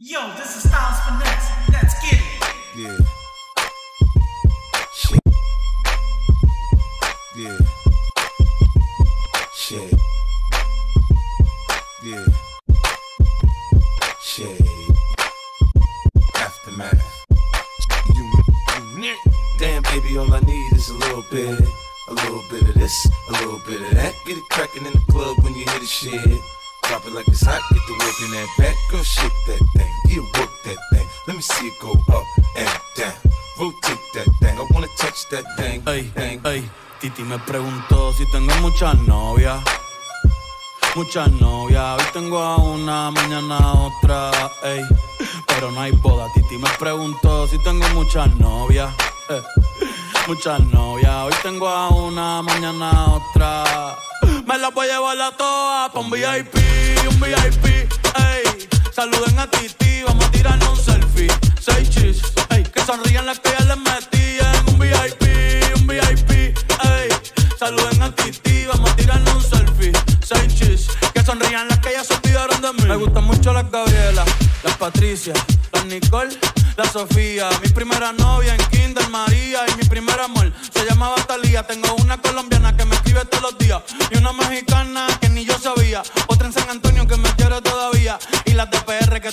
有的 me preguntó si tengo muchas novias. Muchas novias, hoy tengo a una, mañana otra, ey. Pero no hay boda, Titi me preguntó si tengo muchas novias. eh. Muchas novias, hoy tengo a una, mañana otra. Me las voy a llevar a todas pa' un VIP, un VIP, ey. Saluden a Titi, vamos a tirarnos un selfie. Seis chis, ey. Que sonrían las que ya les metí en un VIP, un VIP, ey. Saluden a Titi, vamos a tirarnos un selfie. Seis chis, que sonrían las que ya se olvidaron de mí. Me gustan mucho las Gabriela, las Patricia, las Nicole, la Sofía. Mi primera novia en Kinder María y mi primer amor se llamaba Talía. Tengo una colombiana que me escribe todos los días y una mexicana que ni yo sabía. Otra en San Antonio que me quiere todavía y las de PR que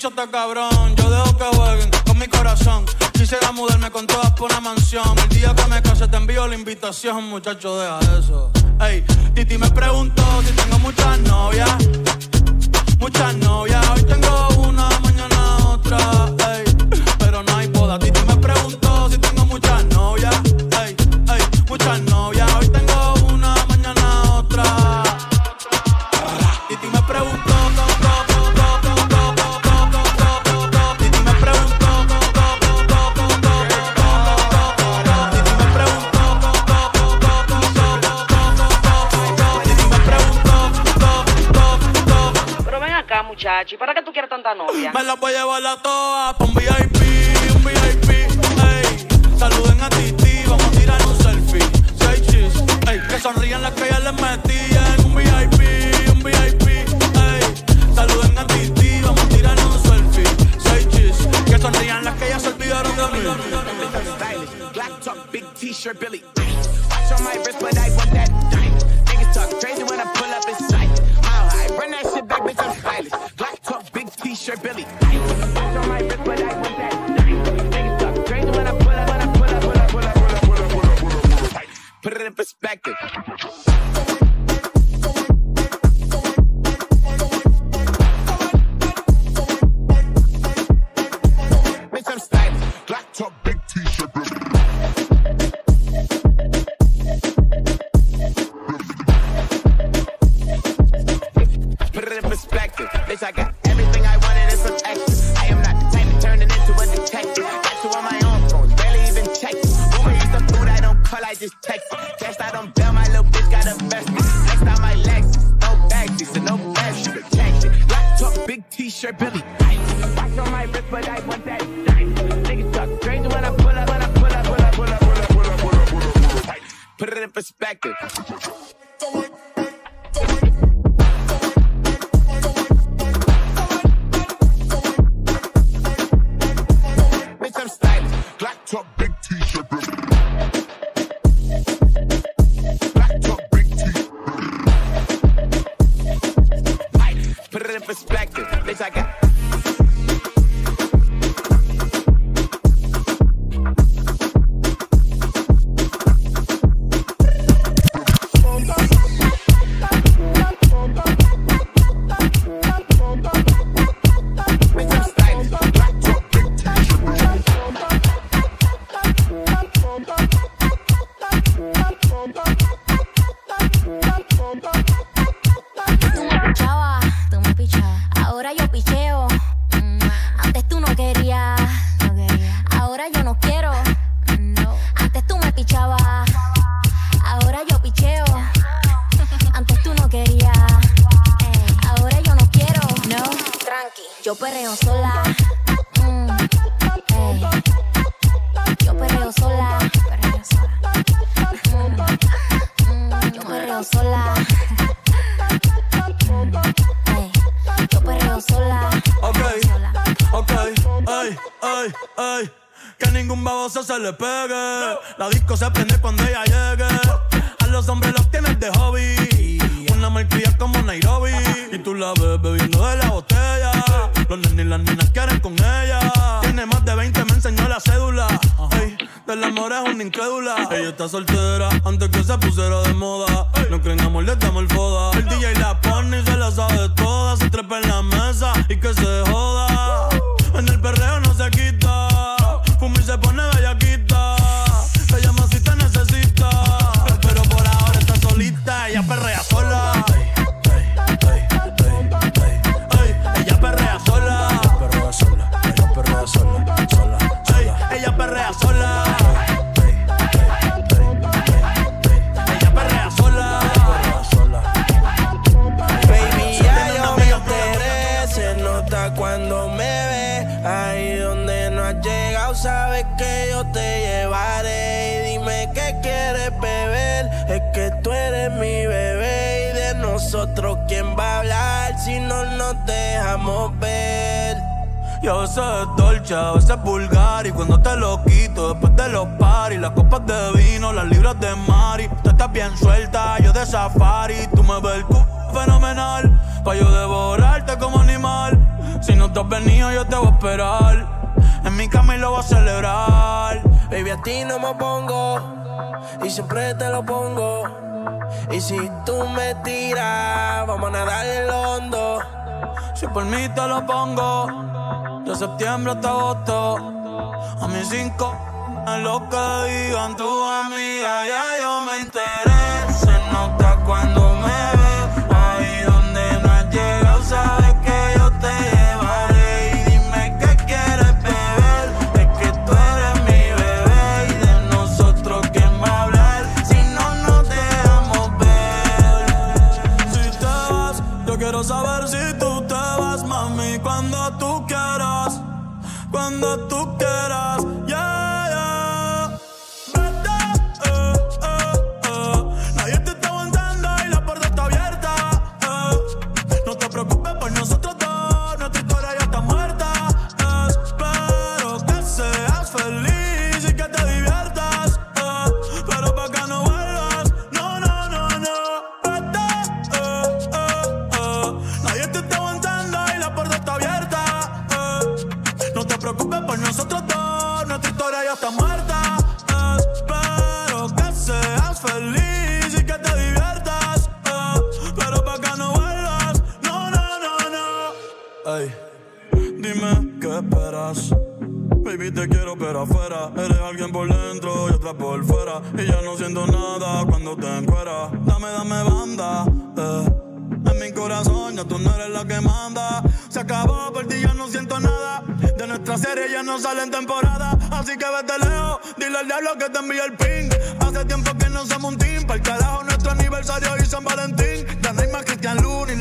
bicho cabrón. Yo dejo que jueguen con mi corazón. Quisiera mudarme con todas por una mansión. El día que me case te envío la invitación, muchacho, deja eso. Ey, Titi me preguntó si tengo muchas novias. Muchas novias, hoy tengo una, mañana otra. Ey, pero no hay boda. Titi me preguntó para qué tú quieres tanta novia? Me las voy a llevar a todas pa' VIP, active. Bitch, I got. Le pegue. La disco se prende cuando ella llegue. A los hombres los tienes de hobby. Una malcria como Nairobi. Y tú la ves bebiendo de la botella. Los nenes y las niñas quieren con ella. Tiene más de 20, me enseñó la cédula. Del amor es una incrédula. Ella está soltera antes que se pusiera de moda. No creen amor, le damos el foda. El DJ la pone y se la sabe toda. Se trepa en la mesa y que se joda. Es vulgar Y cuando te lo quito, después de los paris Las copas de vino, las libras de mari. Tú estás bien suelta, yo de safari. Tú me ves el cu fenomenal Pa' yo devorarte como animal. Si no te has venido, yo te voy a esperar. En mi cama y lo voy a celebrar. Baby, a ti no me pongo y siempre te lo pongo. Y si tú me tiras, vamos a nadar el hondo. Si por mí te lo pongo De septiembre hasta agosto A mis cinco A lo que digan tus amigas Ya yo me enteré cuando tú quieras, por fuera Y ya no siento nada cuando te encueras Dame, dame banda, eh. En mi corazón ya tú no eres la que manda. Se acabó, por ti ya no siento nada. De nuestra serie ya no sale en temporada. Así que vete lejos, dile al diablo que te envíe el ping. Hace tiempo que no somos un team Para el carajo nuestro aniversario y San Valentín. Ya no hay más Cristian Luna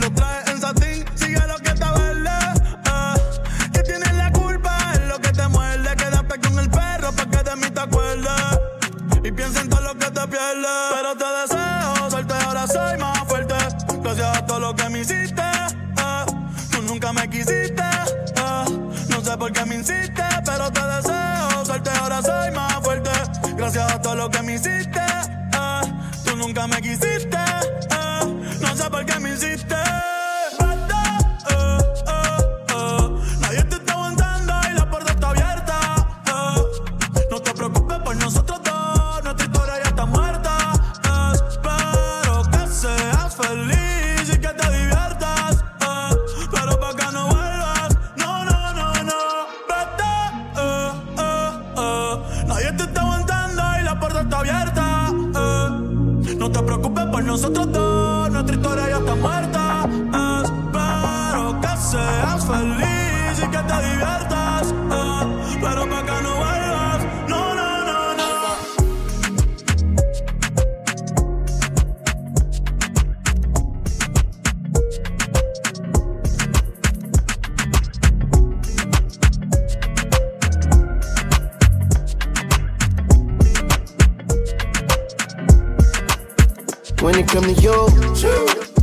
Y piensa en todo lo que te pierdes Pero te deseo suerte, ahora soy más fuerte Gracias a todo lo que me hiciste eh. Tú nunca me quisiste eh. No sé por qué me insiste Pero te deseo suerte, ahora soy más fuerte Gracias a todo lo que me hiciste eh. Tú nunca me quisiste Come to you,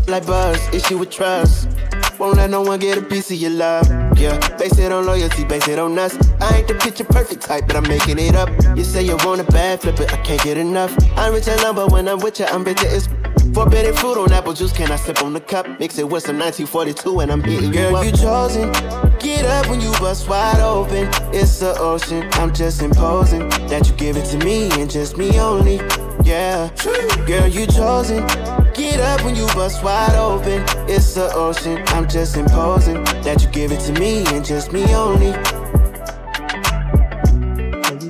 like buzz, issue with trust. Won't let no one get a piece of your love. Yeah, base it on loyalty, base it on us. I ain't the picture perfect type, but I'm making it up. You say you want a bad, flip it, I can't get enough. I'm rich and lumber when I'm with you, I'm bitter as Forbidden fruit on apple juice, can I sip on the cup? Mix it with some 1942 and I'm you Girl, up. you chosen. Get up when you bust wide open. It's the ocean, I'm just imposing that you give it to me and just me only. Yeah, true, girl, you chosen. Get up when you bust wide open. It's the ocean, I'm just imposing that you give it to me and just me only.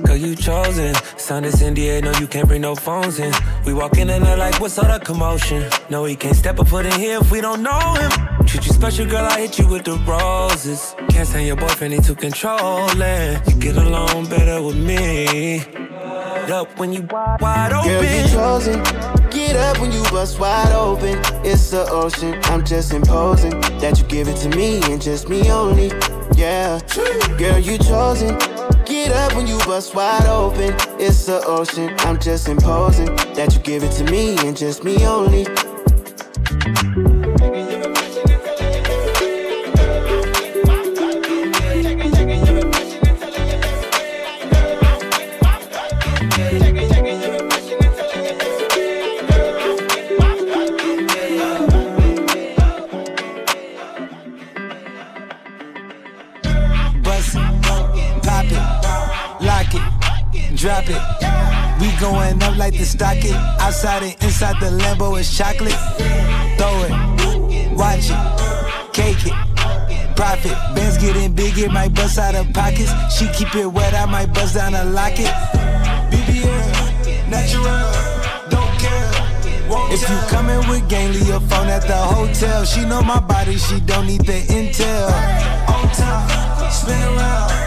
Girl, you chosen. Sound is NDA, no, you can't bring no phones in. We walk in and they're like, what's all the commotion? No, he can't step a foot in here if we don't know him. Treat you special, girl, I hit you with the roses. Can't stand your boyfriend, he too controlling. You get along better with me. Up when you wide open. Girl, you chosen. Get up when you bust wide open. It's the ocean. I'm just imposing that you give it to me and just me only. Yeah, girl, you chosen. Get up when you bust wide open. It's the ocean. I'm just imposing that you give it to me and just me only. Going up like the stocket. Outside and inside the Lambo is chocolate. Throw it, watch it, cake it. Profit, bands getting big, it might bust out of pockets. She keep it wet, I might bust down a locket. BBL, natural, don't care. If you coming with gang, leave your phone at the hotel. She know my body, she don't need the intel. On top, spin around.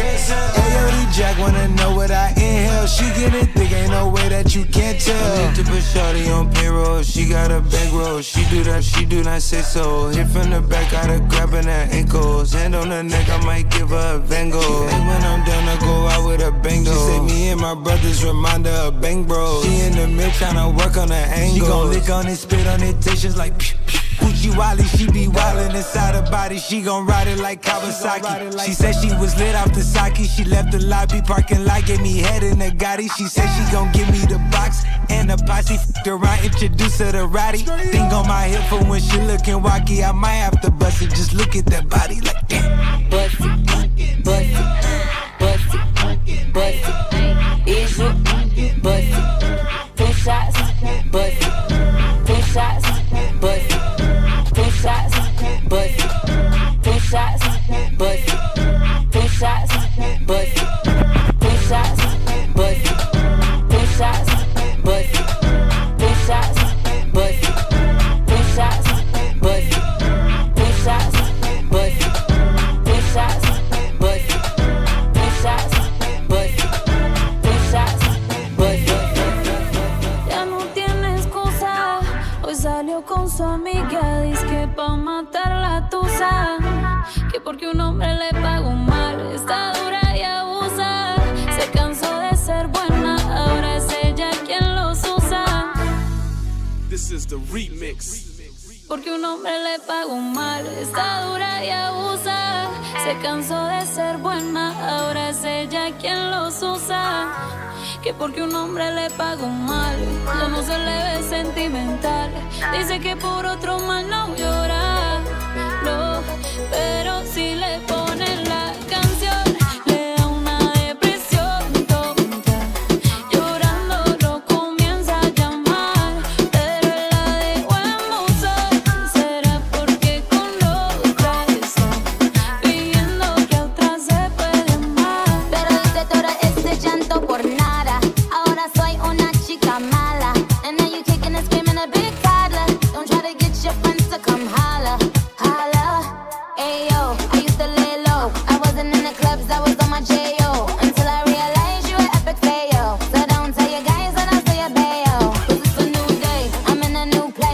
Ayo, Jack wanna know what I inhale. She get it thick, ain't no way that you can't tell. Need to put shorty on payroll. She got a bankroll. She do that, she do not say so. Hit from the back, gotta grabbing her ankles. Hand on her neck, I might give her a Van Gogh. Hey, when I'm done, I go out with a bang She say me and my brothers remind her of bang bros. She in the mid tryna work on her She angles. gon' lick on it, spit on it, taste just like psh, psh. Gucci Wally, she be wildin' inside her body. She gon' ride it like Kawasaki. She said she was lit off the sake. She left the lobby parking lot, gave me head in the Gotti. She said she gon' give me the box and the posse. F***ed around, introduce her to Roddy. Thing on my hip for when she lookin' wacky. I might have to bust it. Just look at that body like damn. Bust it, bust it, bust it, bust it. Que porque un hombre le pagó mal. Ya no se le ve sentimental. Dice que por otro mal no llora. No, pero si le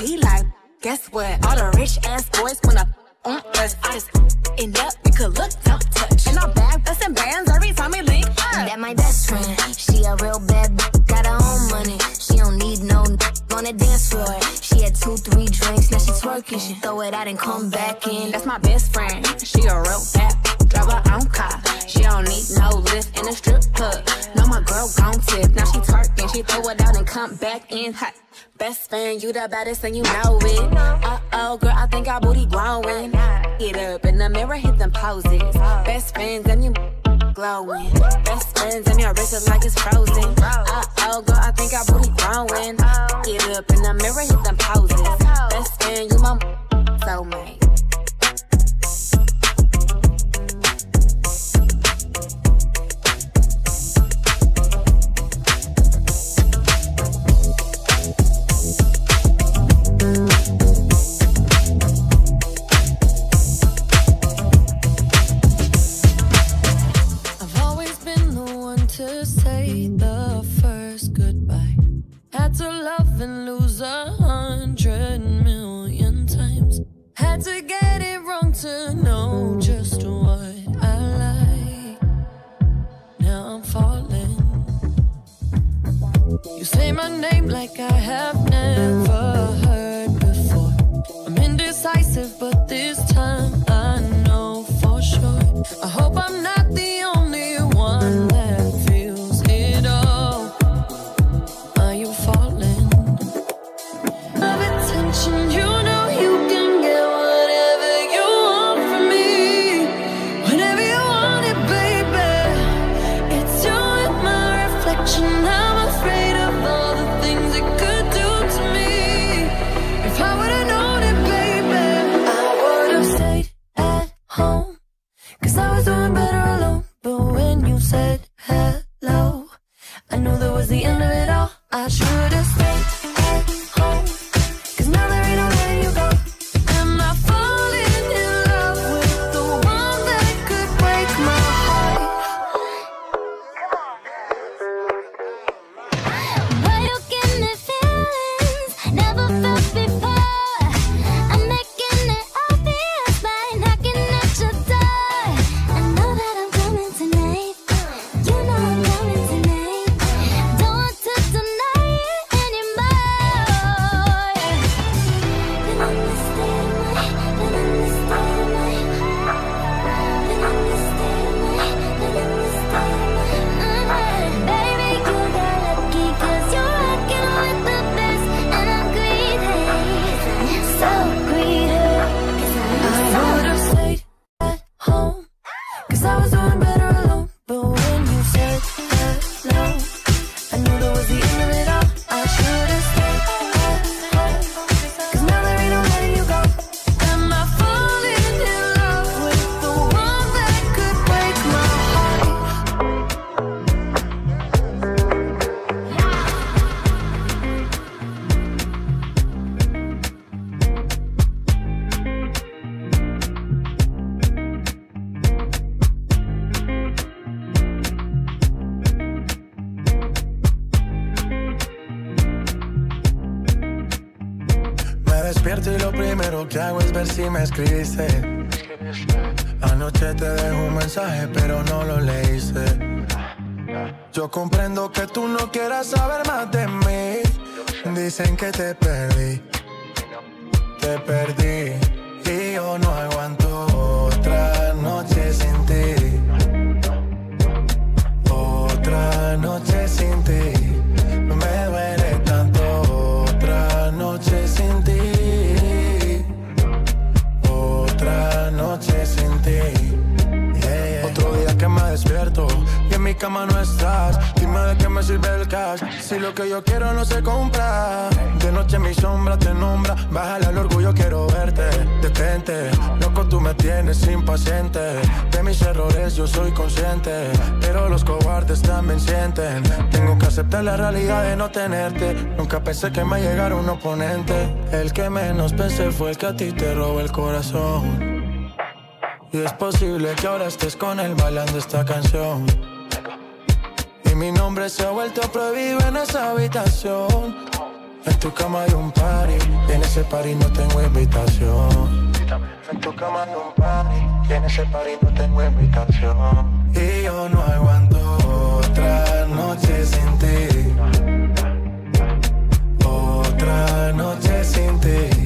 He like, guess what? All the rich ass boys wanna on us. I just end up, we could look, don't touch. And I bag us that's in bands every time we link up. That my best friend, she a real bad, got her own money. She don't need no on the dance floor. She had two, three drinks, now she twerking. She throw it out and come back in. That's my best friend. She a real bad drive her own car. She don't need no lift in a strip club. No, my girl gon' tip. Now she twerking, she throw it out and come back in hot. Best friend, you the baddest and you know it. Uh oh, girl, I think our booty growing. Get up in the mirror, hit them poses. Best friends and you glowing. Best friends and your wrist is like it's frozen. Uh oh, girl, I think our booty growing. Get up in the mirror, hit them poses. Best friend, you my soulmate. Que te perdí. Te perdí. Y yo no aguanto otra noche sin ti. Otra noche sin ti. Me duele tanto. Otra noche sin ti. Otra noche sin ti. Otro día que me despierto y en mi cama no estás. Dime de qué me sirve el cash si lo que yo quiero no se compra. Tienes impaciente. De mis errores yo soy consciente. Pero los cobardes también sienten. Tengo que aceptar la realidad de no tenerte. Nunca pensé que me llegara un oponente. El que menos pensé fue el que a ti te robó el corazón. Y es posible que ahora estés con él bailando esta canción. Y mi nombre se ha vuelto prohibido en esa habitación. En tu cama hay un party, y en ese party no tengo invitación. En tu cama hay un party, y en ese party no tengo invitación. Y yo no aguanto otra noche sin ti. Otra noche sin ti.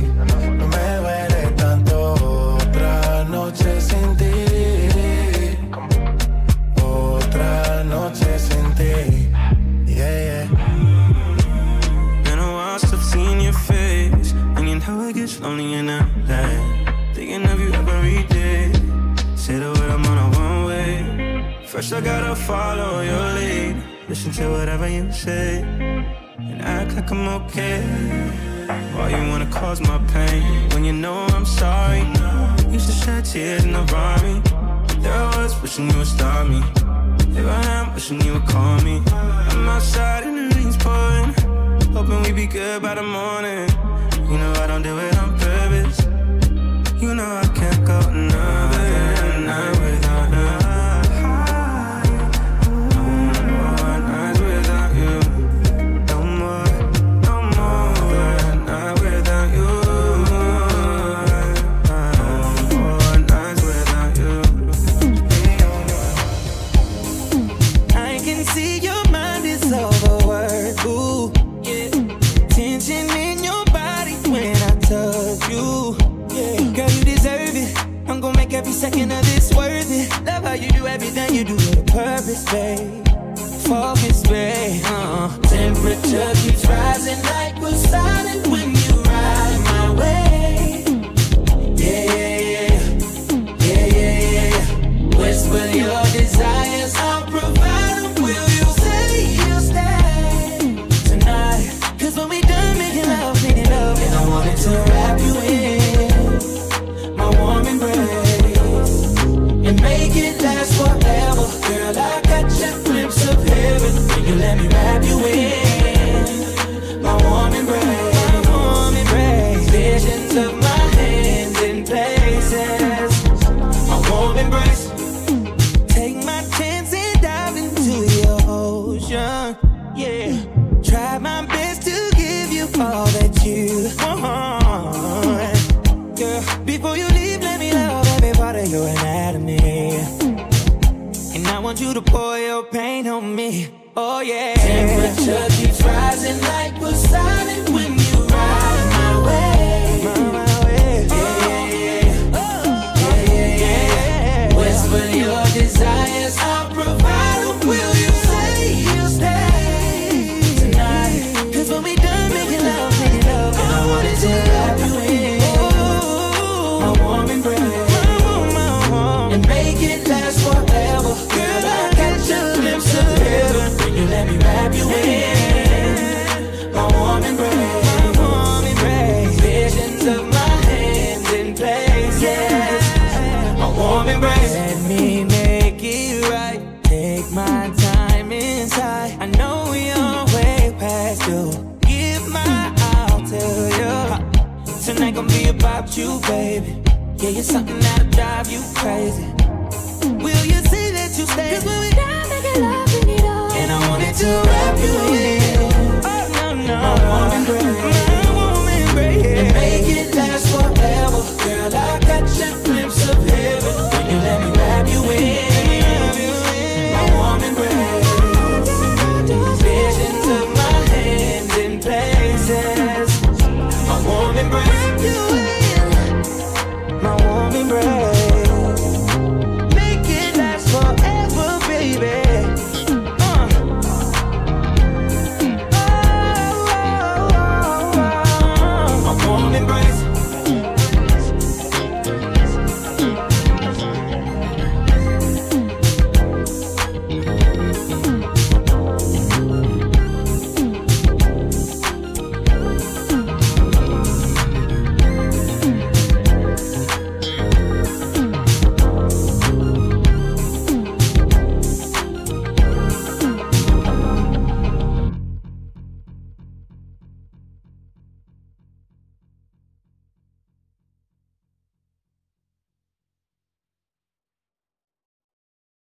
First, I gotta follow your lead. Listen to whatever you say. And act like I'm okay. Why you wanna cause my pain when you know I'm sorry? Used to shed tears in the rhyme. There I was wishing you would stop me. Here I am wishing you would call me. I'm outside and the rain's pouring. Hoping we be good by the morning. You know I don't do it on purpose. You know I can't go another night how you do everything you do with a purpose, babe. Focus, babe. Uh, temperature keeps rising like we're silent when you ride my way. Yeah, yeah, yeah. Yeah, yeah, yeah. Whisper your desires, all that you before you leave, let me love every part of your anatomy. And I want you to pour your pain on me. Oh yeah. Temperature keeps rising like silent when